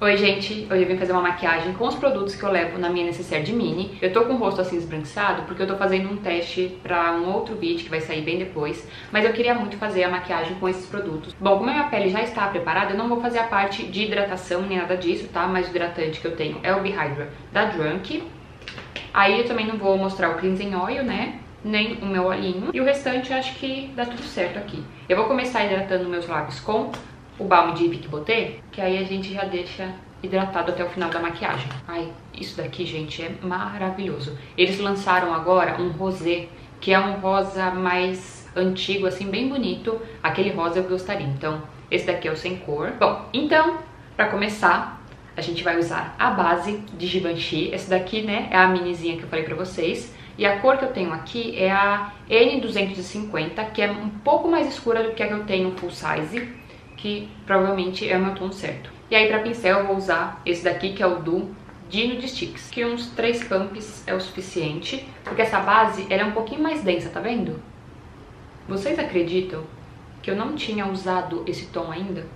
Oi gente, hoje eu vim fazer uma maquiagem com os produtos que eu levo na minha necessaire de mini. Eu tô com o rosto assim esbranquiçado porque eu tô fazendo um teste pra um outro vídeo que vai sair bem depois, mas eu queria muito fazer a maquiagem com esses produtos. Bom, como a minha pele já está preparada, eu não vou fazer a parte de hidratação nem nada disso, tá? Mas o hidratante que eu tenho é o Behydra da Drunk. Aí eu também não vou mostrar o cleansing oil, né? nem o meu olhinho. E o restante acho que dá tudo certo aqui. Eu vou começar hidratando meus lábios com o balm de Botê, que aí a gente já deixa hidratado até o final da maquiagem. Ai, isso daqui, gente, é maravilhoso. Eles lançaram agora um rosé, que é um rosa mais antigo, assim, bem bonito. Aquele rosa eu gostaria, então esse daqui é o sem cor. Bom, então, pra começar, a gente vai usar a base de Givenchy. Esse daqui, né, é a minizinha que eu falei pra vocês. E a cor que eu tenho aqui é a N250, que é um pouco mais escura do que a que eu tenho full size que provavelmente é o meu tom certo. E aí pra pincel eu vou usar esse daqui, que é o do Dino de Sticks, que uns três pumps é o suficiente, porque essa base ela é um pouquinho mais densa, tá vendo? Vocês acreditam que eu não tinha usado esse tom ainda?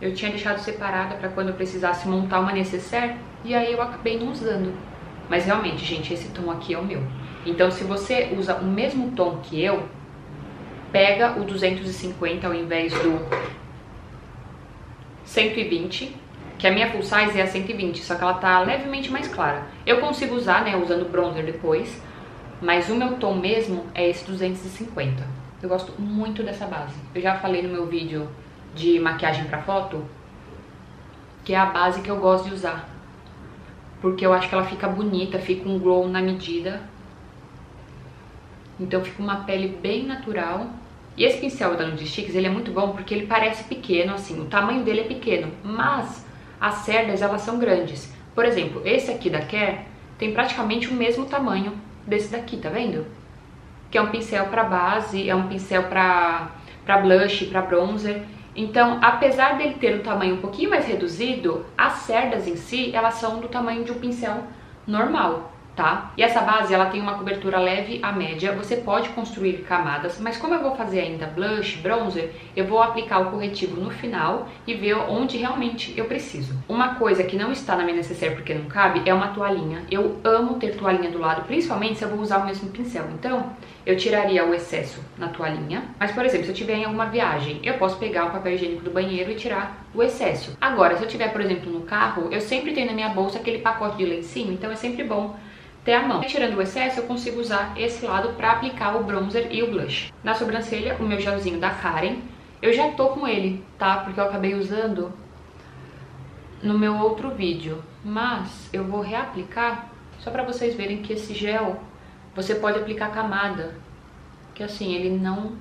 Eu tinha deixado separada para quando eu precisasse montar uma necessaire, e aí eu acabei não usando. Mas realmente, gente, esse tom aqui é o meu. Então se você usa o mesmo tom que eu, pega o 250 ao invés do 120, que a minha full size é a 120, só que ela tá levemente mais clara. Eu consigo usar, né, usando bronzer depois, mas o meu tom mesmo é esse 250. Eu gosto muito dessa base. Eu já falei no meu vídeo de maquiagem pra foto, que é a base que eu gosto de usar. Porque eu acho que ela fica bonita, fica um glow na medida então fica uma pele bem natural. E esse pincel da Nude Sticks, ele é muito bom porque ele parece pequeno, assim, o tamanho dele é pequeno, mas as cerdas, elas são grandes. Por exemplo, esse aqui da Care tem praticamente o mesmo tamanho desse daqui, tá vendo? Que é um pincel para base, é um pincel para para blush, para bronzer. Então, apesar dele ter um tamanho um pouquinho mais reduzido, as cerdas em si, elas são do tamanho de um pincel normal tá? E essa base, ela tem uma cobertura leve a média, você pode construir camadas, mas como eu vou fazer ainda blush, bronzer, eu vou aplicar o corretivo no final e ver onde realmente eu preciso. Uma coisa que não está na minha necessaire porque não cabe é uma toalhinha. Eu amo ter toalhinha do lado, principalmente se eu vou usar o mesmo pincel. Então, eu tiraria o excesso na toalhinha. Mas, por exemplo, se eu tiver em alguma viagem, eu posso pegar o papel higiênico do banheiro e tirar o excesso. Agora, se eu tiver, por exemplo, no carro, eu sempre tenho na minha bolsa aquele pacote de lencinho, então é sempre bom ter a mão. Tirando o excesso, eu consigo usar esse lado para aplicar o bronzer e o blush. Na sobrancelha, o meu gelzinho da Karen. Eu já tô com ele, tá? Porque eu acabei usando no meu outro vídeo. Mas eu vou reaplicar só pra vocês verem que esse gel você pode aplicar camada. Que assim, ele não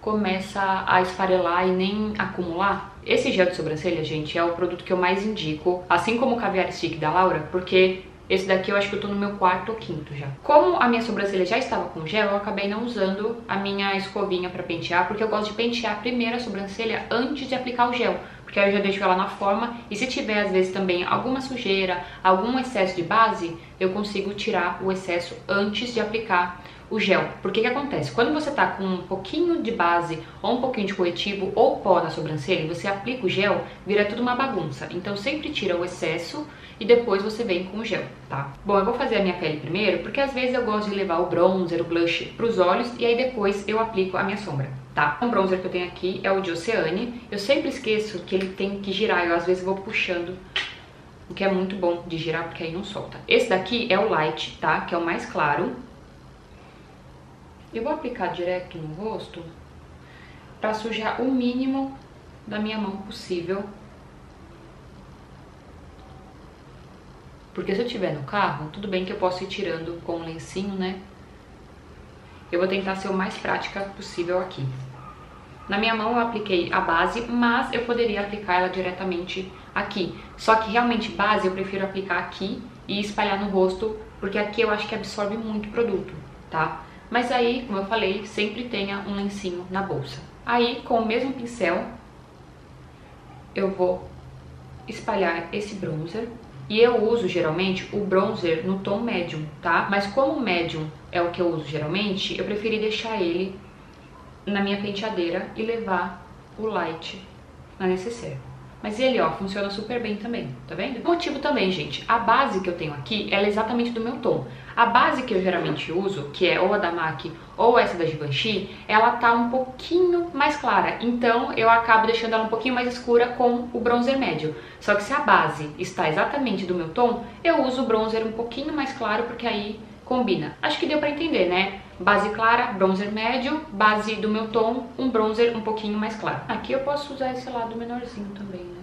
começa a esfarelar e nem acumular. Esse gel de sobrancelha, gente, é o produto que eu mais indico, assim como o Caviar Stick da Laura, porque esse daqui eu acho que eu tô no meu quarto ou quinto já. Como a minha sobrancelha já estava com gel, eu acabei não usando a minha escovinha pra pentear, porque eu gosto de pentear primeiro a sobrancelha antes de aplicar o gel. Porque aí eu já deixo ela na forma e se tiver às vezes também alguma sujeira, algum excesso de base, eu consigo tirar o excesso antes de aplicar o gel. Porque que acontece? Quando você tá com um pouquinho de base ou um pouquinho de corretivo ou pó na sobrancelha e você aplica o gel, vira tudo uma bagunça. Então sempre tira o excesso e depois você vem com o gel, tá? Bom, eu vou fazer a minha pele primeiro, porque às vezes eu gosto de levar o bronzer, o blush pros olhos e aí depois eu aplico a minha sombra, tá? O bronzer que eu tenho aqui é o de Oceane. Eu sempre esqueço que ele tem que girar, eu às vezes vou puxando o que é muito bom de girar, porque aí não solta. Esse daqui é o Light, tá? Que é o mais claro. Eu vou aplicar direto no rosto pra sujar o mínimo da minha mão possível Porque se eu estiver no carro, tudo bem que eu posso ir tirando com o lencinho, né? Eu vou tentar ser o mais prática possível aqui. Na minha mão eu apliquei a base, mas eu poderia aplicar ela diretamente aqui. Só que realmente base eu prefiro aplicar aqui e espalhar no rosto, porque aqui eu acho que absorve muito produto, tá? Mas aí, como eu falei, sempre tenha um lencinho na bolsa. Aí, com o mesmo pincel, eu vou espalhar esse bronzer e eu uso geralmente o bronzer no tom médium, tá? Mas como o médium é o que eu uso geralmente, eu preferi deixar ele na minha penteadeira e levar o light na necessaire. Mas ele, ó, funciona super bem também, tá vendo? Motivo também, gente, a base que eu tenho aqui, ela é exatamente do meu tom. A base que eu geralmente uso, que é ou a da MAC ou essa da Givenchy, ela tá um pouquinho mais clara, então eu acabo deixando ela um pouquinho mais escura com o bronzer médio. Só que se a base está exatamente do meu tom, eu uso o bronzer um pouquinho mais claro, porque aí combina. Acho que deu pra entender, né? Base clara, bronzer médio, base do meu tom, um bronzer um pouquinho mais claro. Aqui eu posso usar esse lado menorzinho também, né?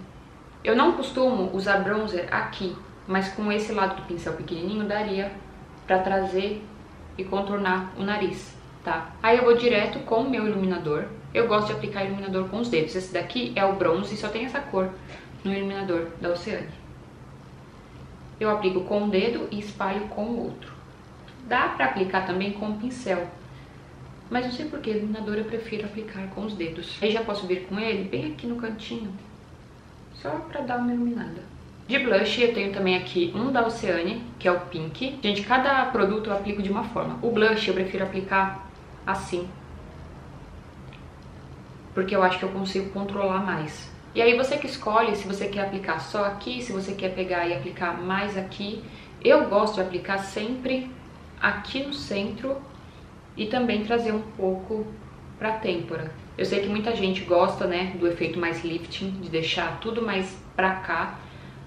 Eu não costumo usar bronzer aqui, mas com esse lado do pincel pequenininho daria pra trazer e contornar o nariz, tá? Aí eu vou direto com o meu iluminador. Eu gosto de aplicar iluminador com os dedos. Esse daqui é o bronze e só tem essa cor no iluminador da Oceane. Eu aplico com um dedo e espalho com o outro. Dá pra aplicar também com o pincel, mas não sei porque iluminador eu prefiro aplicar com os dedos. Aí já posso vir com ele bem aqui no cantinho, só pra dar uma iluminada. De blush eu tenho também aqui um da Oceane, que é o Pink. Gente, cada produto eu aplico de uma forma. O blush eu prefiro aplicar assim, porque eu acho que eu consigo controlar mais. E aí você que escolhe se você quer aplicar só aqui, se você quer pegar e aplicar mais aqui. Eu gosto de aplicar sempre aqui no centro e também trazer um pouco pra têmpora. Eu sei que muita gente gosta, né, do efeito mais lifting, de deixar tudo mais pra cá,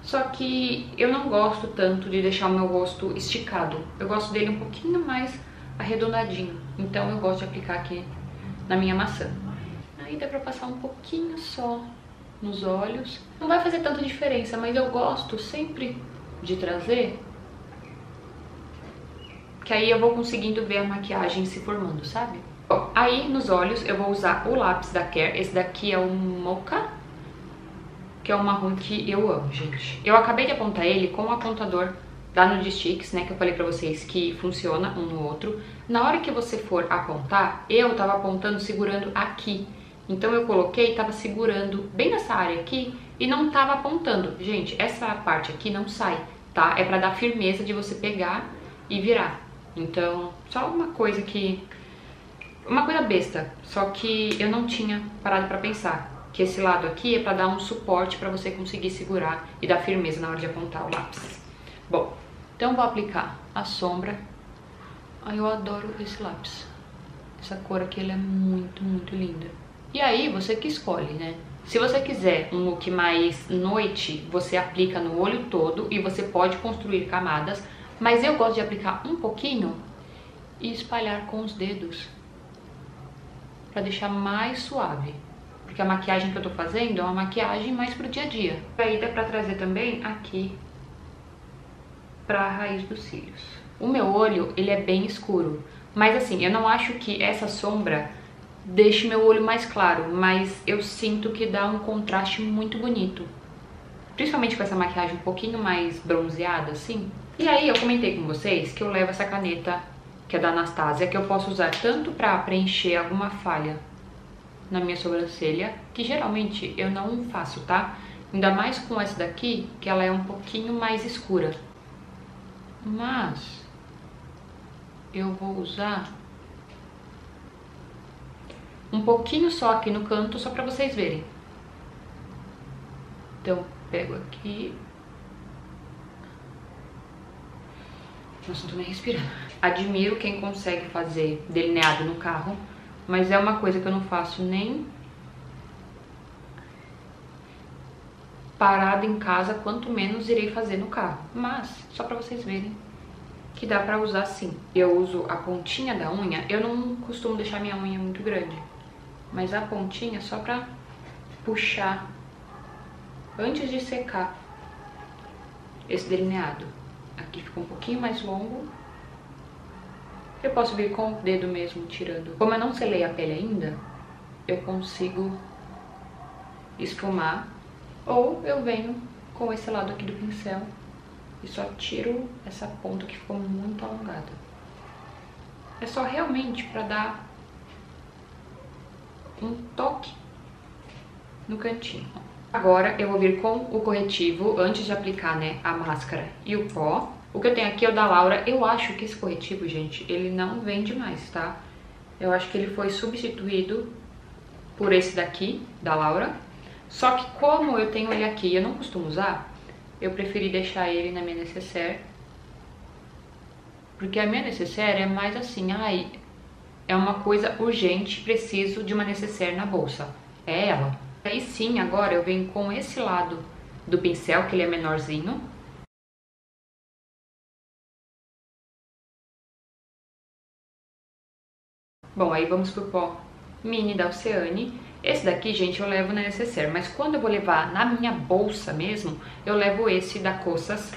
só que eu não gosto tanto de deixar o meu rosto esticado. Eu gosto dele um pouquinho mais arredondadinho, então eu gosto de aplicar aqui na minha maçã. Aí dá pra passar um pouquinho só nos olhos. Não vai fazer tanta diferença, mas eu gosto sempre de trazer que aí eu vou conseguindo ver a maquiagem se formando, sabe? Bom, aí nos olhos eu vou usar o lápis da Care, esse daqui é o Mocha, que é um marrom que eu amo, gente. Eu acabei de apontar ele com o apontador da Nudistix, né, que eu falei pra vocês que funciona um no outro. Na hora que você for apontar, eu tava apontando segurando aqui. Então eu coloquei e tava segurando bem nessa área aqui e não tava apontando. Gente, essa parte aqui não sai, tá? É pra dar firmeza de você pegar e virar. Então, só uma coisa que... Uma coisa besta, só que eu não tinha parado pra pensar. Que esse lado aqui é pra dar um suporte pra você conseguir segurar e dar firmeza na hora de apontar o lápis. Bom, então vou aplicar a sombra. Ai, eu adoro esse lápis. Essa cor aqui, ela é muito, muito linda. E aí, você que escolhe, né? Se você quiser um look mais noite, você aplica no olho todo e você pode construir camadas mas eu gosto de aplicar um pouquinho e espalhar com os dedos para deixar mais suave. Porque a maquiagem que eu tô fazendo é uma maquiagem mais pro dia a dia. Aí dá pra trazer também aqui pra raiz dos cílios. O meu olho, ele é bem escuro. Mas assim, eu não acho que essa sombra deixe meu olho mais claro. Mas eu sinto que dá um contraste muito bonito. Principalmente com essa maquiagem um pouquinho mais bronzeada, assim. E aí eu comentei com vocês que eu levo essa caneta, que é da Anastasia, que eu posso usar tanto pra preencher alguma falha na minha sobrancelha, que geralmente eu não faço, tá? Ainda mais com essa daqui, que ela é um pouquinho mais escura. Mas eu vou usar um pouquinho só aqui no canto, só pra vocês verem. Então, pego aqui Nossa, não tô nem respirando. Admiro quem consegue fazer delineado no carro, mas é uma coisa que eu não faço nem parada em casa, quanto menos irei fazer no carro. Mas, só pra vocês verem que dá pra usar sim. Eu uso a pontinha da unha, eu não costumo deixar minha unha muito grande, mas a pontinha só pra puxar antes de secar esse delineado. Aqui ficou um pouquinho mais longo. Eu posso vir com o dedo mesmo tirando. Como eu não selei a pele ainda, eu consigo esfumar. Ou eu venho com esse lado aqui do pincel e só tiro essa ponta que ficou muito alongada. É só realmente pra dar um toque no cantinho. Agora eu vou vir com o corretivo antes de aplicar, né, a máscara e o pó. O que eu tenho aqui é o da Laura. Eu acho que esse corretivo, gente, ele não vende mais, tá? Eu acho que ele foi substituído por esse daqui, da Laura. Só que como eu tenho ele aqui e eu não costumo usar, eu preferi deixar ele na minha necessaire. Porque a minha necessaire é mais assim, ai, é uma coisa urgente, preciso de uma necessaire na bolsa. É ela. Aí sim, agora eu venho com esse lado do pincel, que ele é menorzinho. Bom, aí vamos pro pó mini da Oceane. Esse daqui, gente, eu levo na necessaire, mas quando eu vou levar na minha bolsa mesmo, eu levo esse da Cossas,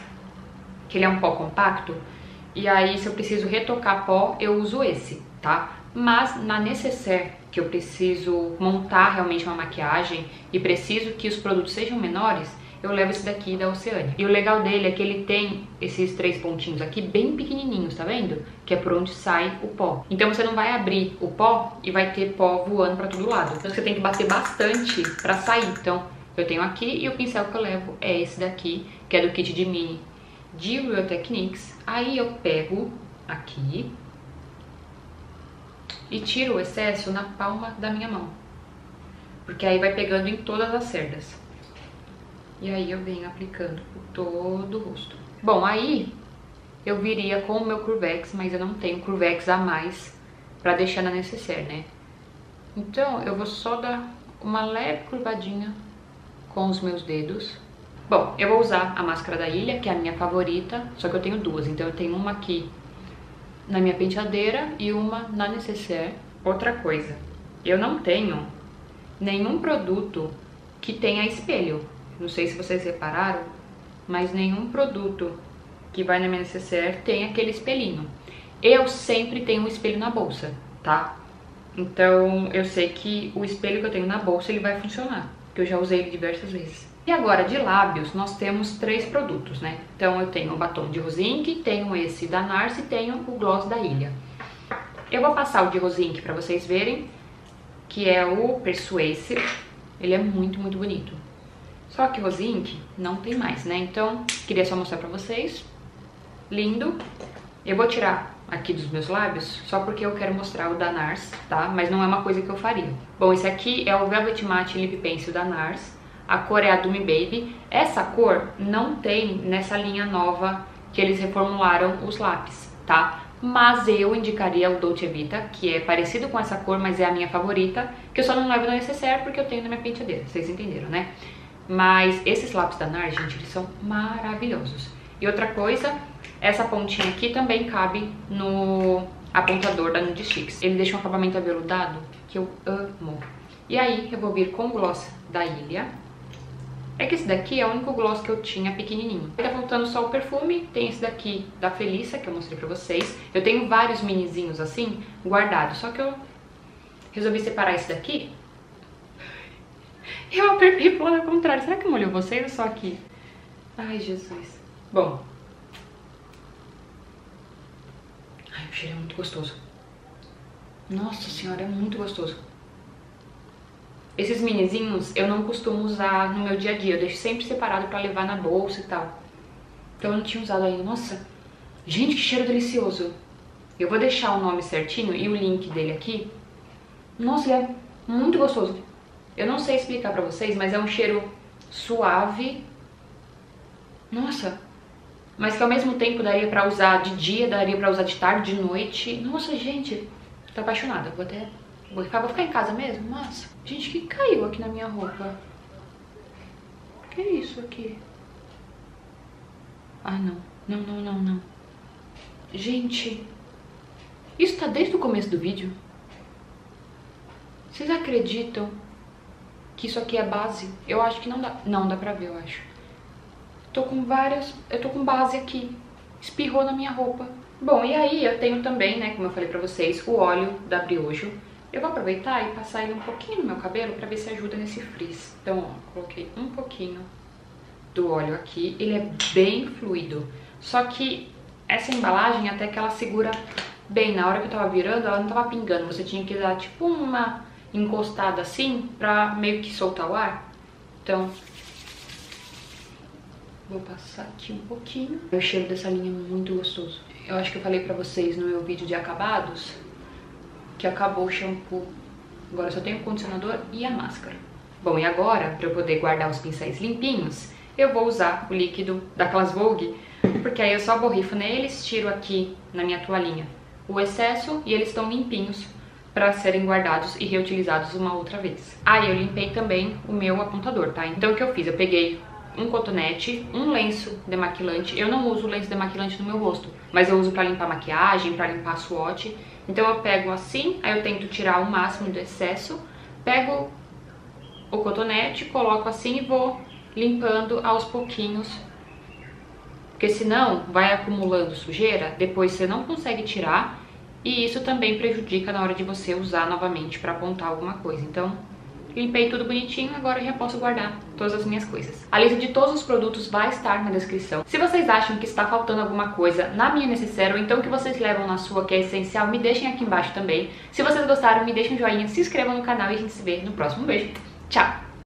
que ele é um pó compacto, e aí se eu preciso retocar pó, eu uso esse, tá? Mas na necessaire, que eu preciso montar realmente uma maquiagem e preciso que os produtos sejam menores, eu levo esse daqui da Oceania. E o legal dele é que ele tem esses três pontinhos aqui bem pequenininhos, tá vendo? Que é por onde sai o pó. Então você não vai abrir o pó e vai ter pó voando pra todo lado. Então você tem que bater bastante pra sair. Então eu tenho aqui e o pincel que eu levo é esse daqui, que é do kit de mini de Real Techniques. Aí eu pego aqui e tiro o excesso na palma da minha mão. Porque aí vai pegando em todas as cerdas. E aí eu venho aplicando por todo o rosto. Bom, aí eu viria com o meu Curvex, mas eu não tenho Curvex a mais pra deixar na necessaire, né? Então eu vou só dar uma leve curvadinha com os meus dedos. Bom, eu vou usar a máscara da ilha, que é a minha favorita, só que eu tenho duas. Então eu tenho uma aqui na minha penteadeira e uma na necessaire. Outra coisa, eu não tenho nenhum produto que tenha espelho. Não sei se vocês repararam, mas nenhum produto que vai na minha necessaire tem aquele espelhinho. Eu sempre tenho um espelho na bolsa, tá? Então eu sei que o espelho que eu tenho na bolsa ele vai funcionar, porque eu já usei ele diversas vezes. E agora de lábios nós temos três produtos, né? Então eu tenho o batom de Rosink, tenho esse da Nars e tenho o gloss da Ilha. Eu vou passar o de Rosink pra vocês verem, que é o Persuasive. Ele é muito, muito bonito. Só que o Zinc não tem mais, né? Então, queria só mostrar pra vocês. Lindo. Eu vou tirar aqui dos meus lábios, só porque eu quero mostrar o da NARS, tá? Mas não é uma coisa que eu faria. Bom, esse aqui é o Velvet Matte Lip Pencil da NARS. A cor é a Dumi Baby. Essa cor não tem nessa linha nova que eles reformularam os lápis, tá? Mas eu indicaria o Dolce Vita, que é parecido com essa cor, mas é a minha favorita, que eu só não levo no necessaire porque eu tenho na minha penteadeira, vocês entenderam, né? Mas esses lápis da NARS, gente, eles são maravilhosos. E outra coisa, essa pontinha aqui também cabe no apontador da Nude Sticks. Ele deixa um acabamento aveludado que eu amo. E aí eu vou vir com o gloss da Ilha. É que esse daqui é o único gloss que eu tinha pequenininho. Tá faltando só o perfume, tem esse daqui da Felícia, que eu mostrei pra vocês. Eu tenho vários minizinhos assim, guardados, só que eu resolvi separar esse daqui eu apertei pro lado contrário. Será que molhou vocês ou só aqui? Ai, Jesus. Bom. Ai, o cheiro é muito gostoso. Nossa senhora, é muito gostoso. Esses minizinhos eu não costumo usar no meu dia a dia. Eu deixo sempre separado pra levar na bolsa e tal. Então eu não tinha usado ainda. Nossa, gente, que cheiro delicioso. Eu vou deixar o nome certinho e o link dele aqui. Nossa, ele é muito gostoso. Eu não sei explicar pra vocês, mas é um cheiro suave. Nossa, mas que ao mesmo tempo daria pra usar de dia, daria pra usar de tarde, de noite. Nossa, gente, tô apaixonada. Vou até... Vou ficar, vou ficar em casa mesmo? Nossa, gente, que caiu aqui na minha roupa? que é isso aqui? Ah, não. Não, não, não, não. Gente, isso tá desde o começo do vídeo? Vocês acreditam que isso aqui é base. Eu acho que não dá. Não, dá pra ver, eu acho. Tô com várias... Eu tô com base aqui. Espirrou na minha roupa. Bom, e aí eu tenho também, né, como eu falei pra vocês, o óleo da Briojo. Eu vou aproveitar e passar ele um pouquinho no meu cabelo pra ver se ajuda nesse frizz. Então, ó, coloquei um pouquinho do óleo aqui. Ele é bem fluido. Só que essa embalagem até que ela segura bem. Na hora que eu tava virando, ela não tava pingando. Você tinha que dar tipo uma encostada assim pra meio que soltar o ar. Então, vou passar aqui um pouquinho. O cheiro dessa linha é muito gostoso. Eu acho que eu falei pra vocês no meu vídeo de acabados que acabou o shampoo. Agora só tenho o condicionador e a máscara. Bom, e agora, para eu poder guardar os pincéis limpinhos, eu vou usar o líquido daquelas Vogue, porque aí eu só borrifo neles, tiro aqui na minha toalhinha o excesso e eles estão limpinhos para serem guardados e reutilizados uma outra vez. Aí ah, eu limpei também o meu apontador, tá? Então o que eu fiz? Eu peguei um cotonete, um lenço demaquilante. Eu não uso lenço demaquilante no meu rosto, mas eu uso para limpar maquiagem, para limpar swatch. Então eu pego assim, aí eu tento tirar o máximo do excesso, pego o cotonete, coloco assim e vou limpando aos pouquinhos. Porque senão vai acumulando sujeira, depois você não consegue tirar e isso também prejudica na hora de você usar novamente para apontar alguma coisa. Então, limpei tudo bonitinho, agora já posso guardar todas as minhas coisas. A lista de todos os produtos vai estar na descrição. Se vocês acham que está faltando alguma coisa na minha necessária ou então que vocês levam na sua que é essencial, me deixem aqui embaixo também. Se vocês gostaram, me deixem um joinha, se inscrevam no canal e a gente se vê no próximo beijo. Tchau!